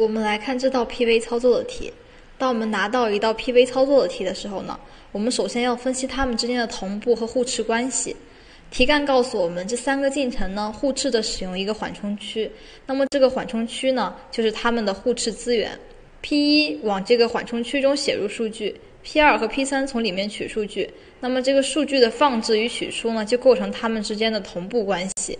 我们来看这道 PV 操作的题。当我们拿到一道 PV 操作的题的时候呢，我们首先要分析它们之间的同步和互斥关系。题干告诉我们，这三个进程呢互斥的使用一个缓冲区。那么这个缓冲区呢，就是它们的互斥资源。P 一往这个缓冲区中写入数据，P 二和 P 三从里面取数据。那么这个数据的放置与取出呢，就构成它们之间的同步关系。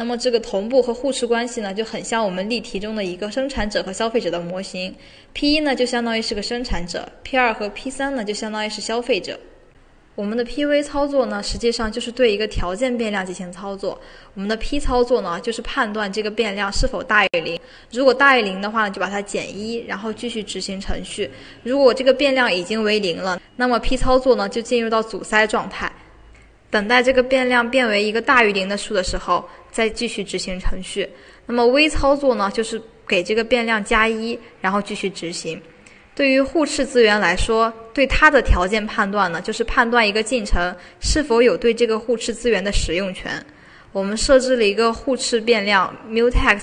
那么这个同步和互斥关系呢，就很像我们例题中的一个生产者和消费者的模型。P 一呢就相当于是个生产者，P 二和 P 三呢就相当于是消费者。我们的 PV 操作呢，实际上就是对一个条件变量进行操作。我们的 P 操作呢，就是判断这个变量是否大于零。如果大于零的话呢，就把它减一，然后继续执行程序。如果这个变量已经为零了，那么 P 操作呢就进入到阻塞状态，等待这个变量变为一个大于零的数的时候，再继续执行程序。那么微操作呢，就是给这个变量加一，然后继续执行。对于互斥资源来说，对它的条件判断呢，就是判断一个进程是否有对这个互斥资源的使用权。我们设置了一个互斥变量 mutex，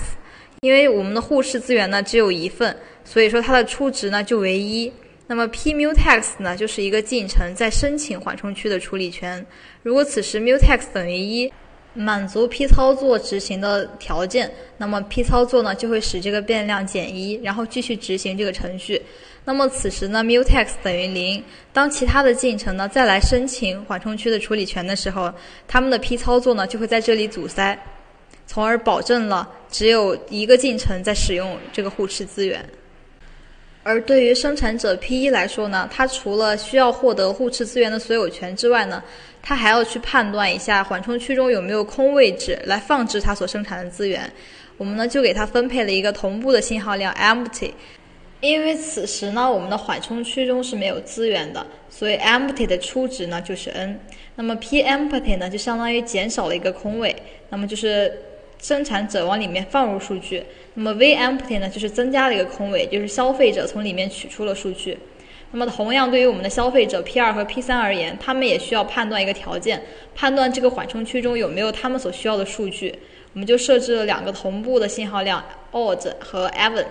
因为我们的互斥资源呢只有一份，所以说它的初值呢就为一。那么 p mutex 呢就是一个进程在申请缓冲区的处理权。如果此时 mutex 等于一，满足 P 操作执行的条件，那么 P 操作呢就会使这个变量减一，然后继续执行这个程序。那么此时呢，mutex 等于零。当其他的进程呢再来申请缓冲区的处理权的时候，他们的 P 操作呢就会在这里阻塞，从而保证了只有一个进程在使用这个互斥资源。而对于生产者 P 一来说呢，它除了需要获得互斥资源的所有权之外呢，它还要去判断一下缓冲区中有没有空位置来放置它所生产的资源。我们呢就给它分配了一个同步的信号量 empty。因为此时呢，我们的缓冲区中是没有资源的，所以 empty 的初值呢就是 n。那么 p empty 呢就相当于减少了一个空位，那么就是生产者往里面放入数据。那么 v empty 呢就是增加了一个空位，就是消费者从里面取出了数据。那么同样，对于我们的消费者 p2 和 p3 而言，他们也需要判断一个条件，判断这个缓冲区中有没有他们所需要的数据。我们就设置了两个同步的信号量 odd 和 even。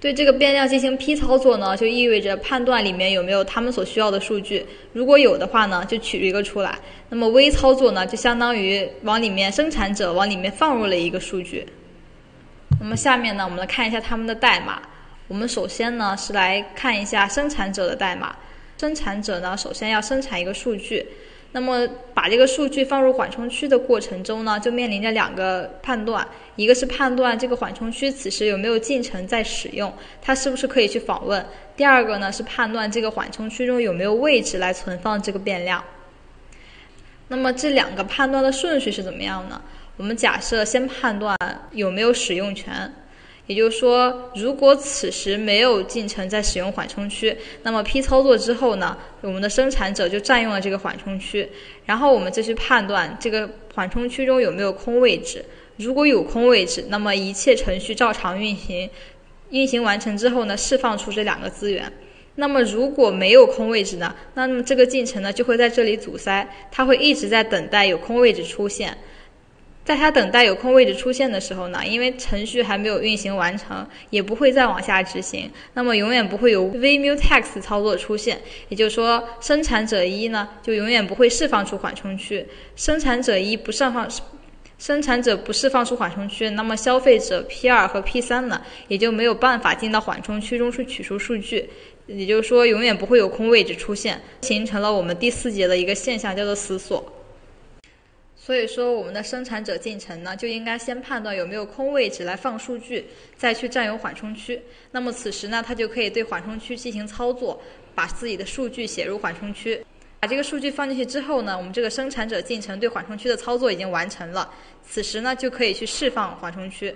对这个变量进行 P 操作呢，就意味着判断里面有没有他们所需要的数据。如果有的话呢，就取一个出来。那么 V 操作呢，就相当于往里面生产者往里面放入了一个数据。那么下面呢，我们来看一下他们的代码。我们首先呢是来看一下生产者的代码。生产者呢，首先要生产一个数据。那么，把这个数据放入缓冲区的过程中呢，就面临着两个判断：一个是判断这个缓冲区此时有没有进程在使用，它是不是可以去访问；第二个呢是判断这个缓冲区中有没有位置来存放这个变量。那么这两个判断的顺序是怎么样呢？我们假设先判断有没有使用权。也就是说，如果此时没有进程在使用缓冲区，那么 P 操作之后呢，我们的生产者就占用了这个缓冲区，然后我们再去判断这个缓冲区中有没有空位置。如果有空位置，那么一切程序照常运行，运行完成之后呢，释放出这两个资源。那么如果没有空位置呢，那么这个进程呢就会在这里阻塞，它会一直在等待有空位置出现。在它等待有空位置出现的时候呢，因为程序还没有运行完成，也不会再往下执行，那么永远不会有 v mutex 操作出现。也就是说，生产者一呢就永远不会释放出缓冲区。生产者一不释放，生产者不释放出缓冲区，那么消费者 P 二和 P 三呢也就没有办法进到缓冲区中去取出数据。也就是说，永远不会有空位置出现，形成了我们第四节的一个现象，叫做死锁。所以说，我们的生产者进程呢，就应该先判断有没有空位置来放数据，再去占有缓冲区。那么此时呢，它就可以对缓冲区进行操作，把自己的数据写入缓冲区。把这个数据放进去之后呢，我们这个生产者进程对缓冲区的操作已经完成了。此时呢，就可以去释放缓冲区。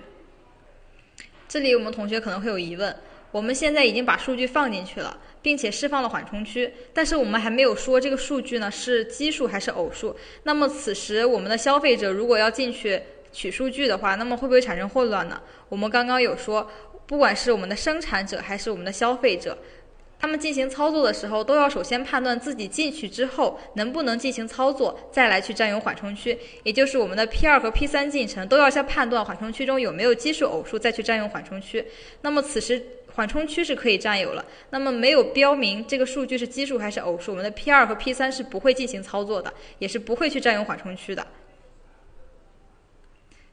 这里我们同学可能会有疑问。我们现在已经把数据放进去了，并且释放了缓冲区，但是我们还没有说这个数据呢是奇数还是偶数。那么此时我们的消费者如果要进去取数据的话，那么会不会产生混乱呢？我们刚刚有说，不管是我们的生产者还是我们的消费者。他们进行操作的时候，都要首先判断自己进去之后能不能进行操作，再来去占用缓冲区。也就是我们的 P 二和 P 三进程都要先判断缓冲区中有没有奇数偶数，再去占用缓冲区。那么此时缓冲区是可以占有了，那么没有标明这个数据是奇数还是偶数，我们的 P 二和 P 三是不会进行操作的，也是不会去占用缓冲区的。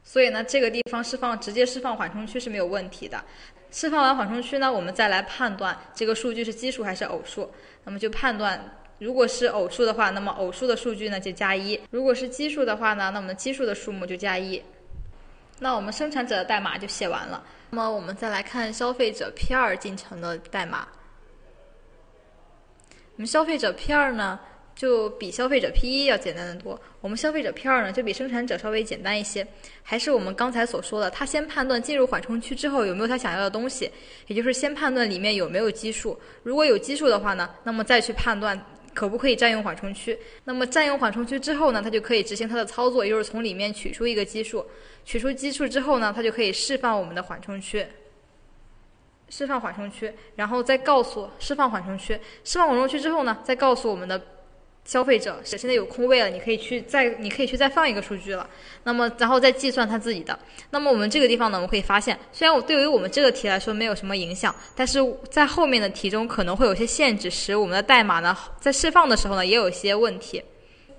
所以呢，这个地方释放直接释放缓冲区是没有问题的。释放完缓冲区呢，我们再来判断这个数据是奇数还是偶数。那么就判断，如果是偶数的话，那么偶数的数据呢就加一；如果是奇数的话呢，那么奇数的数目就加一。那我们生产者的代码就写完了。那么我们再来看消费者 P 二进程的代码。我们消费者 P 二呢？就比消费者 P 一要简单的多。我们消费者 P 二呢，就比生产者稍微简单一些。还是我们刚才所说的，他先判断进入缓冲区之后有没有他想要的东西，也就是先判断里面有没有奇数。如果有奇数的话呢，那么再去判断可不可以占用缓冲区。那么占用缓冲区之后呢，它就可以执行它的操作，也就是从里面取出一个基数。取出基数之后呢，它就可以释放我们的缓冲区。释放缓冲区，然后再告诉释放缓冲区。释放缓冲区之后呢，再告诉我们的。消费者是现在有空位了，你可以去再，你可以去再放一个数据了。那么，然后再计算它自己的。那么我们这个地方呢，我们可以发现，虽然我对于我们这个题来说没有什么影响，但是在后面的题中可能会有些限制，使我们的代码呢在释放的时候呢也有一些问题。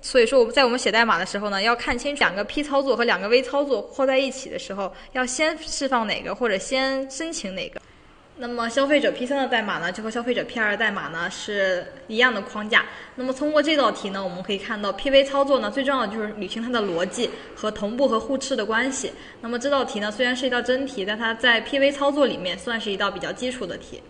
所以说我们在我们写代码的时候呢，要看清两个 P 操作和两个 V 操作扩在一起的时候，要先释放哪个或者先申请哪个。那么消费者 P 三的代码呢，就和消费者 P 二代码呢是一样的框架。那么通过这道题呢，我们可以看到 P V 操作呢，最重要的就是捋清它的逻辑和同步和互斥的关系。那么这道题呢，虽然是一道真题，但它在 P V 操作里面算是一道比较基础的题。